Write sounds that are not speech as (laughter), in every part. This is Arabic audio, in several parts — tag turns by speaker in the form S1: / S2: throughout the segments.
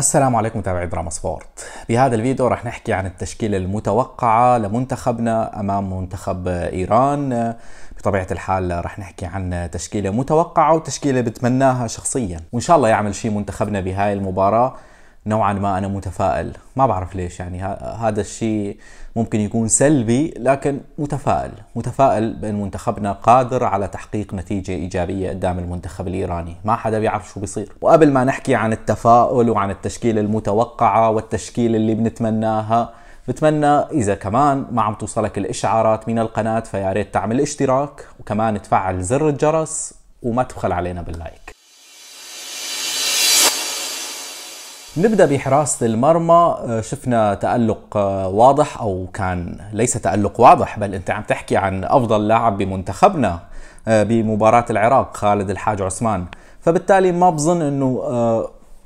S1: السلام عليكم متابعي دراما سبورت. بهذا الفيديو رح نحكي عن التشكيلة المتوقعة لمنتخبنا أمام منتخب إيران. بطبيعة الحال رح نحكي عن تشكيلة متوقعة وتشكيلة بتمناها شخصيا. وإن شاء الله يعمل شيء منتخبنا بهاي المباراة. نوعا ما أنا متفائل. ما بعرف ليش يعني هذا الشيء ممكن يكون سلبي لكن متفائل. متفائل بأن منتخبنا قادر على تحقيق نتيجة إيجابية قدام المنتخب الإيراني. ما حدا بيعرف شو بيصير. وقبل ما نحكي عن التفاؤل وعن التشكيلة المتوقعة والتشكيلة اللي بنتمناها بتمنى إذا كمان ما عم توصلك الإشعارات من القناة فيا ريت تعمل اشتراك وكمان تفعل زر الجرس وما تبخل علينا باللايك. نبدأ بحراسة المرمى. آه، شفنا تألق آه، واضح أو كان ليس تألق واضح بل أنت عم تحكي عن أفضل لاعب بمنتخبنا آه، بمباراة العراق خالد الحاج عثمان. فبالتالي ما بظن إنه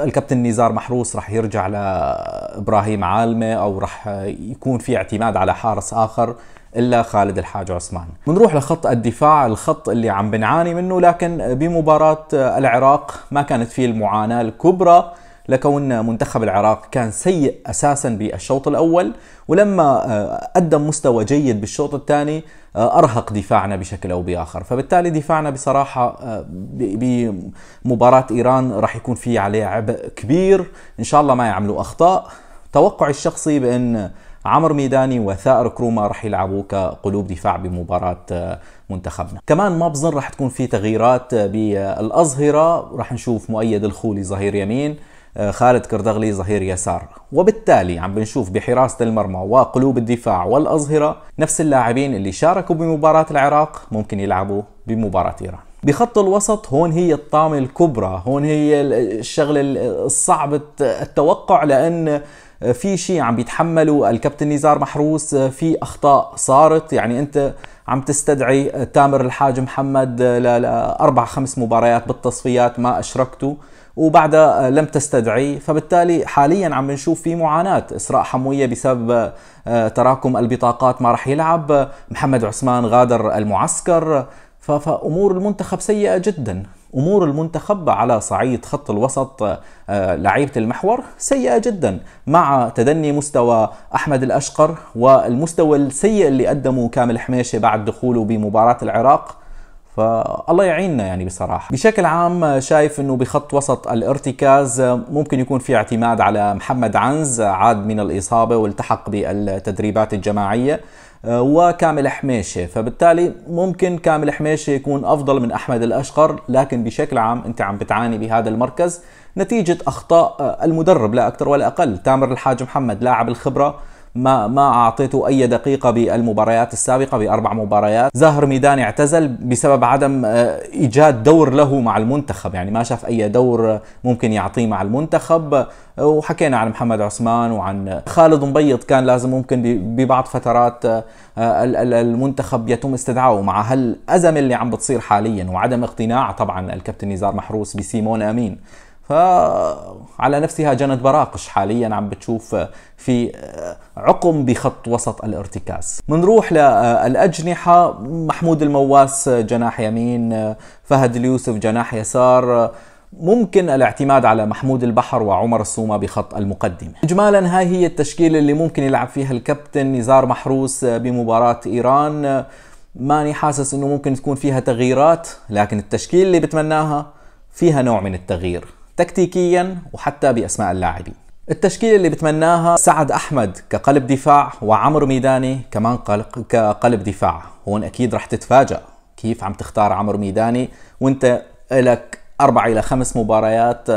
S1: الكابتن نزار محروس رح يرجع لإبراهيم عالمة أو رح يكون في اعتماد على حارس آخر إلا خالد الحاج عثمان. بنروح لخط الدفاع الخط اللي عم بنعاني منه لكن بمباراة العراق ما كانت فيه المعاناة الكبرى. لكون منتخب العراق كان سيء أساسا بالشوط الأول ولما آه، قدم مستوى جيد بالشوط الثاني آه، أرهق دفاعنا بشكل أو بآخر، فبالتالي دفاعنا بصراحة آه، بمباراة إيران راح يكون في عليه عبء كبير، إن شاء الله ما يعملوا أخطاء. توقعي الشخصي بأن عمرو ميداني وثائر كروما راح يلعبوا كقلوب دفاع بمباراة منتخبنا. كمان ما بظن راح تكون في تغييرات بالأظهرة. راح نشوف مؤيد الخولي ظهير يمين. آه، خالد كردغلي ظهير يسار. وبالتالي عم بنشوف بحراسة المرمى وقلوب الدفاع والأظهرة نفس اللاعبين اللي شاركوا بمباراة العراق ممكن يلعبوا بمباراة إيران. بخط الوسط هون هي الطامة الكبرى هون هي الشغلة الصعبة التوقع لأن في شيء عم بيتحمله الكابتن نزار محروس في أخطاء صارت. يعني أنت عم تستدعي تامر الحاج محمد لأربع خمس مباريات بالتصفيات ما أشركته. وبعدها لم تستدعي. فبالتالي حاليا عم نشوف في معاناة إسراء حموية بسبب آه، تراكم البطاقات ما راح يلعب. محمد عثمان غادر المعسكر. فأمور المنتخب سيئة جدا. أمور المنتخب على صعيد خط الوسط آه، لعيبة المحور سيئة جدا. مع تدني مستوى أحمد الأشقر والمستوى السيء اللي قدمه كامل حميشة بعد دخوله بمباراة العراق فالله يعيننا يعني بصراحة. بشكل عام شايف إنه بخط وسط الارتكاز ممكن يكون في اعتماد على محمد عنز عاد من الإصابة والتحق بالتدريبات الجماعية وكامل حميشة. فبالتالي ممكن كامل حميشة يكون أفضل من أحمد الأشقر لكن بشكل عام أنت عم بتعاني بهذا المركز نتيجة أخطاء المدرب لا أكثر ولا أقل. تامر الحاج محمد لاعب الخبرة ما ما اعطيته أي دقيقة بالمباريات السابقة بأربع مباريات. زاهر ميداني اعتزل بسبب عدم آه، إيجاد دور له مع المنتخب. يعني ما شاف أي دور ممكن يعطيه مع المنتخب. وحكينا عن محمد عثمان وعن خالد مبيض كان لازم ممكن ببعض فترات آه، المنتخب يتم استدعائه مع هالازمه اللي عم بتصير حاليا وعدم اقتناع طبعا الكابتن نزار محروس بسيمون آمين. فعلى نفسها جنت براقش حاليا عم بتشوف في عقم بخط وسط الارتكاز. منروح للأجنحة محمود المواس جناح يمين فهد اليوسف جناح يسار ممكن الاعتماد على محمود البحر وعمر السومة بخط المقدمة. إجمالا هاي هي التشكيلة اللي ممكن يلعب فيها الكابتن نزار محروس بمباراة إيران. ماني حاسس إنه ممكن تكون فيها تغييرات لكن التشكيل اللي بتمناها فيها نوع من التغيير. تكتيكيا وحتى بأسماء اللاعبين. التشكيله اللي بتمناها سعد أحمد كقلب دفاع وعمرو ميداني كمان كقلب دفاع. هون أكيد رح تتفاجأ كيف عم تختار عمرو ميداني وانت لك أربع إلى خمس مباريات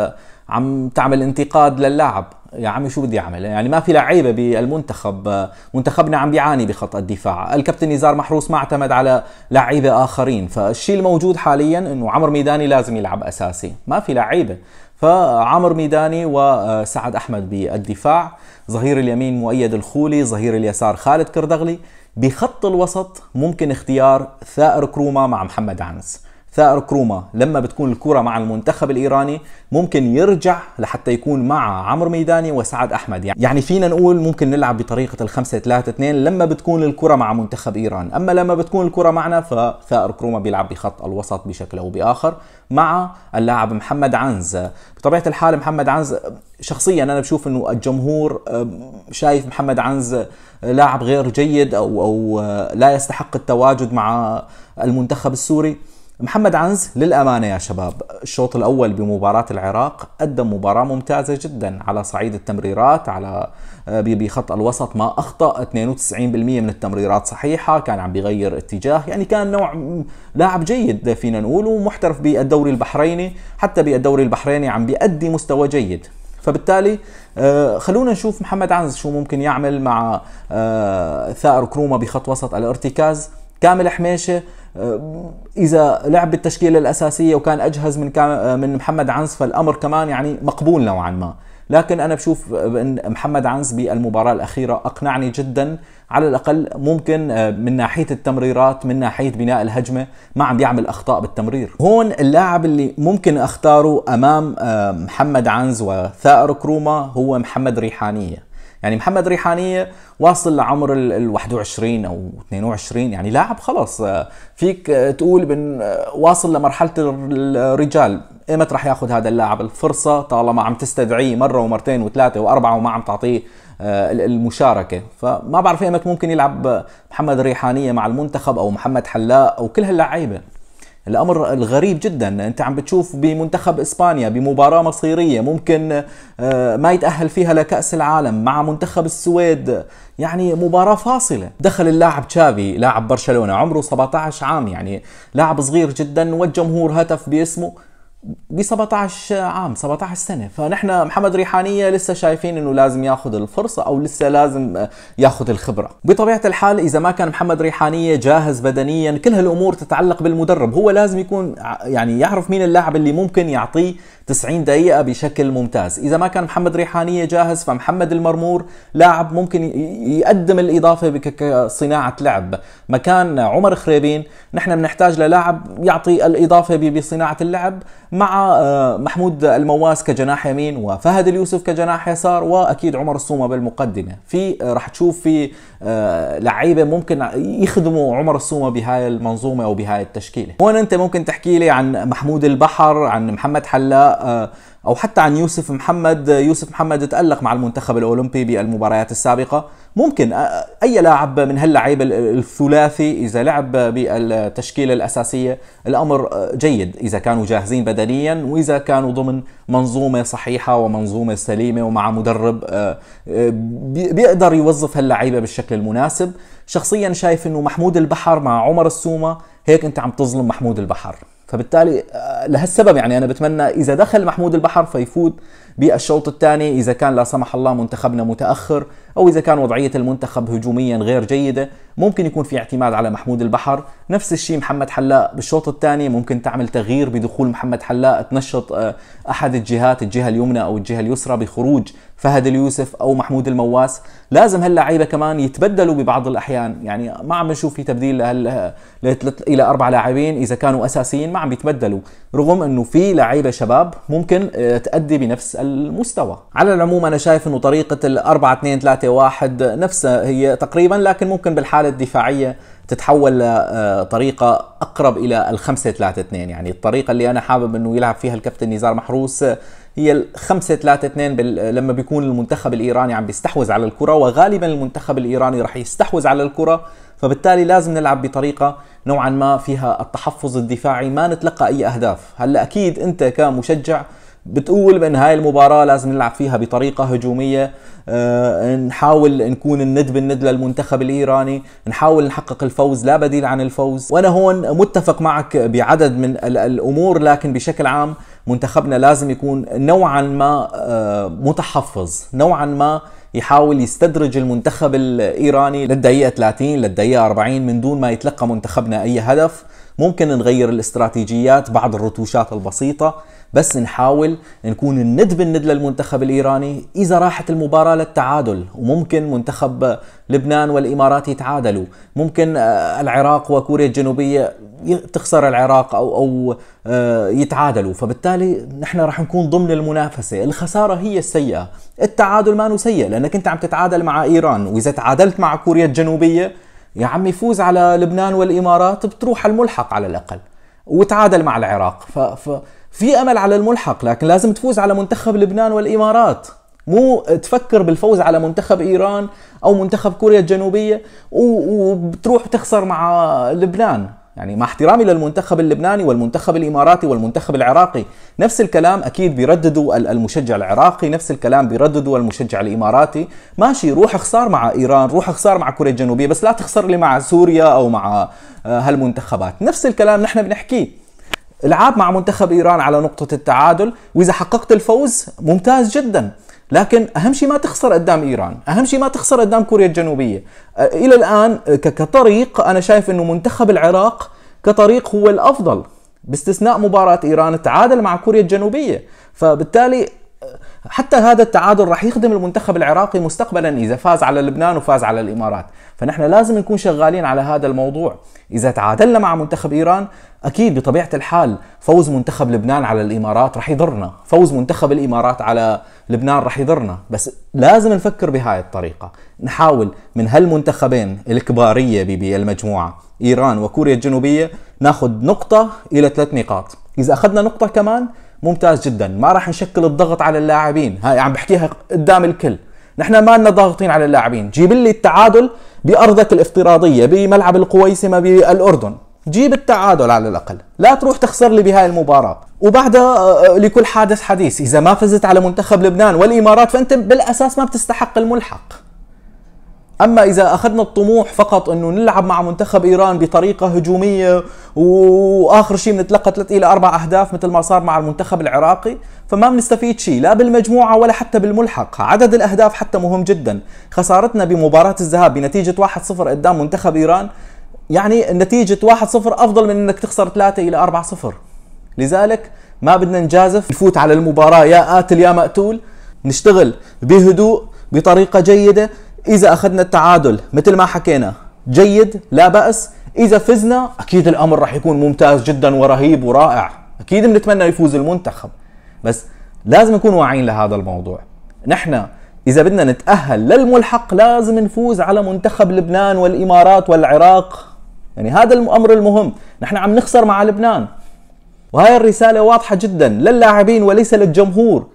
S1: عم تعمل انتقاد للاعب. يا عمي شو بدي أعمل؟ يعني ما في لعيبة بالمنتخب منتخبنا عم بيعاني بخط الدفاع. الكابتن نزار محروس ما اعتمد على لعيبة آخرين. فالشيء الموجود حاليا إنه عمر ميداني لازم يلعب أساسي. ما في لعيبة. فعمر ميداني وسعد أحمد بالدفاع ظهير اليمين مؤيد الخولي ظهير اليسار خالد كردغلي. بخط الوسط ممكن اختيار ثائر كروما مع محمد عنس. ثائر كروما لما بتكون الكرة مع المنتخب الإيراني ممكن يرجع لحتى يكون مع عمرو ميداني وسعد أحمد. يعني فينا نقول ممكن نلعب بطريقة الخمسة ثلاثة اثنين لما بتكون الكرة مع منتخب إيران. أما لما بتكون الكرة معنا فثائر كروما بيلعب بخط الوسط بشكل أو بآخر مع اللاعب محمد عنز. بطبيعة الحال محمد عنز شخصيا أنا بشوف أنه الجمهور شايف محمد عنز لاعب غير جيد أو, أو لا يستحق التواجد مع المنتخب السوري. محمد عنز للأمانة يا شباب الشوط الأول بمباراة العراق قدم مباراة ممتازة جدا على صعيد التمريرات على آه، بخط الوسط ما أخطأ 92% من التمريرات صحيحة كان عم بيغير اتجاه يعني كان نوع لاعب جيد فينا نقول ومحترف بالدوري البحريني حتى بالدوري البحريني عم بيأدي مستوى جيد. فبالتالي آه، خلونا نشوف محمد عنز شو ممكن يعمل مع آه، ثائر كروما بخط وسط الارتكاز. كامل حميشة آه، إذا لعب بالتشكيله الأساسية وكان أجهز من من محمد عنز فالأمر كمان يعني مقبول نوعا ما. لكن أنا بشوف إن محمد عنز بالمباراة الأخيرة أقنعني جدا على الأقل ممكن آه، من ناحية التمريرات من ناحية بناء الهجمة ما عم بيعمل أخطاء بالتمرير. هون اللاعب اللي ممكن أختاره أمام آه، محمد عنز وثائر كروما هو محمد ريحانية. يعني محمد ريحانيه واصل لعمر ال 21 أو 22 يعني لاعب خلص آه، فيك تقول بن واصل لمرحلة الرجال. إيمت راح ياخذ هذا اللاعب؟ الفرصة طالما عم تستدعيه مرة ومرتين وثلاثة وأربعة وما عم تعطيه آه، المشاركة. فما بعرف إيمت ممكن يلعب محمد ريحانيه مع المنتخب أو محمد حلاق أو كل هاللعيبه الأمر الغريب جدا. أنت عم بتشوف بمنتخب إسبانيا بمباراة مصيرية ممكن آه، ما يتأهل فيها لكأس العالم مع منتخب السويد. يعني مباراة فاصلة. دخل اللاعب تشافي لاعب برشلونة عمره 17 عام. يعني لاعب صغير جدا والجمهور هتف باسمه. ب 17 عام 17 سنة. فنحن محمد ريحانية لسه شايفين إنه لازم ياخذ الفرصة أو لسه لازم ياخذ الخبرة. بطبيعة الحال إذا ما كان محمد ريحانية جاهز بدنيا كل هالأمور تتعلق بالمدرب. هو لازم يكون يعني يعرف مين اللاعب اللي ممكن يعطيه 90 دقيقة بشكل ممتاز. إذا ما كان محمد ريحانية جاهز فمحمد المرمور لاعب ممكن يقدم الإضافة كصناعة لعب. مكان عمر خريبين نحن بنحتاج للاعب يعطي الإضافة بصناعة اللعب. مع آه، محمود المواس كجناح يمين وفهد اليوسف كجناح يسار وأكيد عمر الصومه بالمقدمة. في آه، راح تشوف في آه، لعيبة ممكن يخدموا عمر الصومه بهاي المنظومة أو بهاي التشكيلة. هون أنت ممكن تحكي لي عن محمود البحر عن محمد حلاق أو حتى عن يوسف محمد يوسف محمد تألق مع المنتخب الأولمبي بالمباريات السابقة. ممكن أي لاعب من هاللعيبه الثلاثي إذا لعب بالتشكيلة الأساسية الأمر جيد. إذا كانوا جاهزين بدنيا وإذا كانوا ضمن منظومة صحيحة ومنظومة سليمة ومع مدرب بيقدر يوظف هاللعيبة بالشكل المناسب. شخصيا شايف إنه محمود البحر مع عمر السومة هيك أنت عم تظلم محمود البحر. فبالتالي لهالسبب يعني أنا بتمنى إذا دخل محمود البحر فيفوت بالشوط الثاني إذا كان لا سمح الله منتخبنا متأخر أو إذا كان وضعية المنتخب هجوميا غير جيدة ممكن يكون في اعتماد على محمود البحر. نفس الشيء محمد حلاق بالشوط الثاني ممكن تعمل تغيير بدخول محمد حلاق تنشط آه، أحد الجهات الجهة اليمنى أو الجهة اليسرى بخروج فهد اليوسف أو محمود المواس. لازم هاللعيبه كمان يتبدلوا ببعض الأحيان. يعني ما عم نشوف في تبديل لهال إلى أربع لاعبين إذا كانوا أساسيين ما عم يتبدلوا. رغم إنه في لعيبة شباب ممكن آه، تأدي بنفس المستوى. على العموم أنا شايف إنه طريقة ال 4 2 3 1 نفسها هي تقريبا لكن ممكن بالحالة الدفاعية تتحول لطريقة أقرب إلى الخمسة ثلاثة اثنين. يعني الطريقة اللي أنا حابب أنه يلعب فيها الكابتن نزار محروس هي الخمسة ثلاثة اثنين بال... لما بيكون المنتخب الإيراني عم بيستحوذ على الكرة وغالبا المنتخب الإيراني راح يستحوذ على الكرة. فبالتالي لازم نلعب بطريقة نوعا ما فيها التحفظ الدفاعي ما نتلقى أي أهداف. هلأ أكيد أنت كمشجع بتقول بأن هاي المباراة لازم نلعب فيها بطريقة هجومية أه نحاول نكون الند بالند للمنتخب الإيراني نحاول نحقق الفوز لا بديل عن الفوز. وأنا هون متفق معك بعدد من الأمور لكن بشكل عام منتخبنا لازم يكون نوعا ما أه متحفظ نوعا ما يحاول يستدرج المنتخب الإيراني للدقيقة 30 للدقيقة 40 من دون ما يتلقى منتخبنا أي هدف. ممكن نغير الاستراتيجيات بعض الرتوشات البسيطة بس نحاول نكون الند بالند للمنتخب الإيراني إذا راحت المباراة للتعادل. وممكن منتخب لبنان والإمارات يتعادلوا. ممكن آه، العراق وكوريا الجنوبية تخسر العراق أو أو آه، يتعادلوا. فبالتالي نحن راح نكون ضمن المنافسة. الخسارة هي السيئة. التعادل ما سيء لأنك أنت عم تتعادل مع إيران. وإذا تعادلت مع كوريا الجنوبية يا عمي فوز على لبنان والإمارات بتروح الملحق على الأقل وتعادل مع العراق. ف, ف في أمل على الملحق لكن لازم تفوز على منتخب لبنان والإمارات. مو تفكر بالفوز على منتخب إيران أو منتخب كوريا الجنوبية وبتروح تخسر مع لبنان. يعني مع احترامي للمنتخب اللبناني والمنتخب الإماراتي والمنتخب العراقي نفس الكلام أكيد بيرددوا المشجع العراقي نفس الكلام بيرددوا المشجع الإماراتي. ماشي روح اخسر مع إيران روح اخسر مع كوريا الجنوبية بس لا تخسر لي مع سوريا أو مع آه، هالمنتخبات. نفس الكلام نحن بنحكيه العاب مع منتخب إيران على نقطة التعادل وإذا حققت الفوز ممتاز جدا. لكن أهم شيء ما تخسر قدام إيران أهم شيء ما تخسر قدام كوريا الجنوبية. أه، إلى الآن كطريق أنا شايف إنه منتخب العراق كطريق هو الأفضل. باستثناء مباراة إيران تعادل مع كوريا الجنوبية. فبالتالي أه، حتى هذا التعادل راح يخدم المنتخب العراقي مستقبلا إذا فاز على لبنان وفاز على الإمارات. فنحن لازم نكون شغالين على هذا الموضوع. إذا تعادلنا مع منتخب إيران أكيد بطبيعة الحال فوز منتخب لبنان على الإمارات رح يضرنا. فوز منتخب الإمارات على لبنان رح يضرنا. بس لازم نفكر بهاي الطريقة. نحاول من هالمنتخبين الكبارية بالمجموعه إيران وكوريا الجنوبية ناخذ نقطة إلى ثلاث نقاط. إذا أخذنا نقطة كمان ممتاز جدا. ما راح نشكل الضغط على اللاعبين. هاي عم بحكيها قدام الكل. نحن ما لنا ضاغطين على اللاعبين. جيب لي التعادل بأرضك الافتراضية بملعب القويسمه بالاردن جيب التعادل على الأقل. لا تروح تخسر لي بهاي المباراة. وبعدها آه، آه، لكل حادث حديث. إذا ما فزت على منتخب لبنان والإمارات فأنت بالأساس ما بتستحق الملحق. أما إذا أخذنا الطموح فقط إنه نلعب مع منتخب إيران بطريقة هجومية وآخر شيء بنتلقى ثلاث إلى أربع أهداف مثل ما صار مع المنتخب العراقي فما بنستفيد شيء لا بالمجموعة ولا حتى بالملحق. عدد الأهداف حتى مهم جدا. خسارتنا بمباراة الذهاب بنتيجة 1-0 قدام منتخب إيران يعني نتيجة 1-0 أفضل من إنك تخسر 3 إلى 4-0 لذلك ما بدنا نجازف نفوت على المباراة. يا قاتل يا مقتول نشتغل بهدوء بطريقة جيدة. إذا أخذنا التعادل مثل ما حكينا جيد لا بأس. إذا فزنا أكيد الأمر راح يكون ممتاز جدا ورهيب ورائع. أكيد بنتمنى يفوز المنتخب. بس لازم نكون واعيين لهذا الموضوع. نحن إذا بدنا نتأهل للملحق لازم نفوز على منتخب لبنان والإمارات والعراق. يعني هذا الأمر المهم. نحن عم نخسر مع لبنان. وهي الرسالة واضحة جدا للاعبين وليس للجمهور.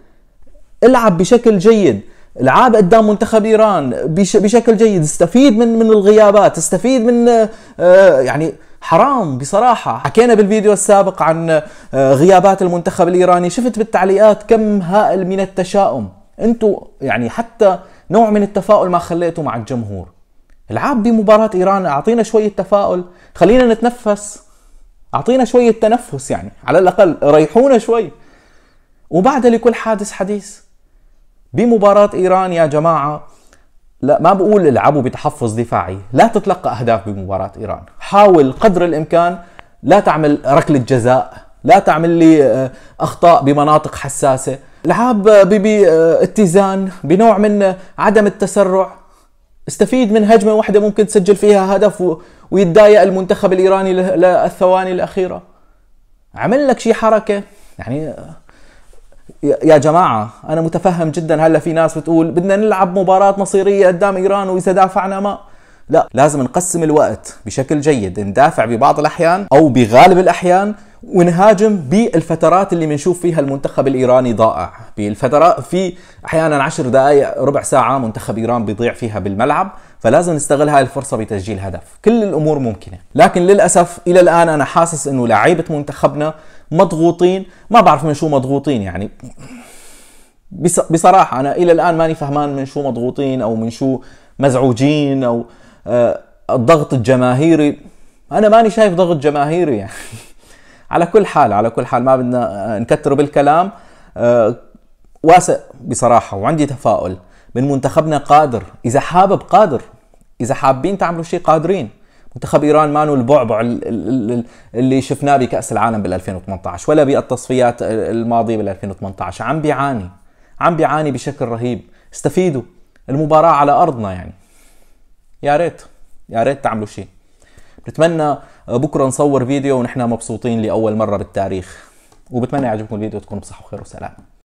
S1: العب بشكل جيد. العاب قدام منتخب إيران بشكل جيد استفيد من من الغيابات استفيد من آه، يعني حرام بصراحة. حكينا بالفيديو السابق عن آه، غيابات المنتخب الإيراني. شفت بالتعليقات كم هائل من التشاؤم. أنتوا يعني حتى نوع من التفاؤل ما خليته مع الجمهور. العاب بمباراة إيران أعطينا شوية تفاؤل. خلينا نتنفس. أعطينا شوية تنفس يعني على الأقل ريحونا شوي. وبعد لكل حادث حديث. بمباراة إيران يا جماعة. لا ما بقول العبوا بتحفظ دفاعي. لا تتلقى أهداف بمباراة إيران. حاول قدر الإمكان لا تعمل ركلة جزاء لا تعمل لي آه، أخطاء بمناطق حساسة. العاب باتزان بنوع من عدم التسرع. استفيد من هجمة واحدة ممكن تسجل فيها هدف ويتضايق المنتخب الإيراني للثواني الأخيرة. عمل لك شي حركة؟ يعني يا جماعة أنا متفهم جدا هلأ في ناس بتقول بدنا نلعب مباراة مصيرية قدام إيران وإذا دافعنا ما لا لازم نقسم الوقت بشكل جيد ندافع ببعض الأحيان أو بغالب الأحيان ونهاجم بالفترات اللي بنشوف فيها المنتخب الإيراني ضائع. بالفترات في أحيانا عشر دقائق ربع ساعة منتخب إيران بيضيع فيها بالملعب فلازم نستغل هاي الفرصة بتسجيل هدف. كل الأمور ممكنة لكن للأسف إلى الآن أنا حاسس إنه لعيبة منتخبنا مضغوطين. ما بعرف من شو مضغوطين يعني. بصراحة أنا إلى الآن ماني فهمان من شو مضغوطين أو من شو مزعوجين أو الضغط الجماهيري. أنا ماني شايف ضغط جماهيري يعني. (laughs) على كل حال على كل حال ما بدنا نكتر بالكلام. آه، واسع بصراحة وعندي تفاؤل. من منتخبنا قادر. إذا حابب قادر إذا حابين تعملوا شيء قادرين. منتخب إيران مانو البعبع اللي شفناه بكأس العالم بال 2018 ولا بالتصفيات الماضية بال 2018 عم بيعاني. عم بيعاني بشكل رهيب. استفيدوا. المباراة على أرضنا يعني. يا ريت يا ريت تعملوا شيء. بتمنى بكرة نصور فيديو ونحن مبسوطين لأول مرة بالتاريخ. وبتمنى يعجبكم الفيديو تكونوا بصحة وخير وسلام.